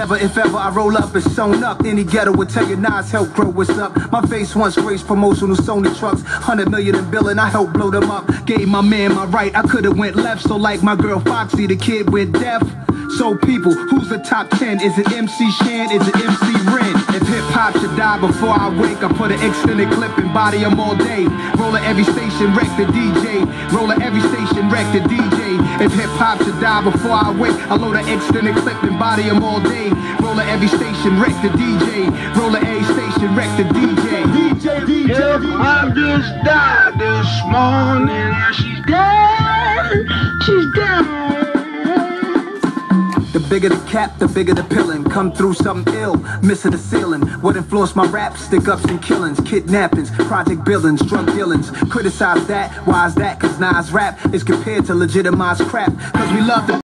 Never, if ever I roll up, it's sewn up. Any ghetto would tell you Nas help grow what's up. My face once graced promotional Sony trucks. 100 million in billing, I helped blow them up. Gave my man my right, I could've went left. So like my girl Foxy, the kid went deaf. So people, who's the top 10? Is it MC Shan? Is it MC Ren? If hip hop should die before I wake, I put an extended clip and body 'em all day. Roller every station, wreck the DJ. Roller every station, wreck the DJ. If hip hop should die before I wake, I load an extended clip and body 'em all day. Roller every station, wreck the DJ. Roller every station, wreck the DJ. DJ, DJ, Hip hop just died this morning. and She's dead. She's dead. Bigger the cap, the bigger the pillin'. Come through something ill, missing the ceiling. What influenced my rap? Stick ups and killings, kidnappings, project billings, drug dealings. Criticize that, why is that? Cause Nas rap is compared to legitimized crap. Cause we love the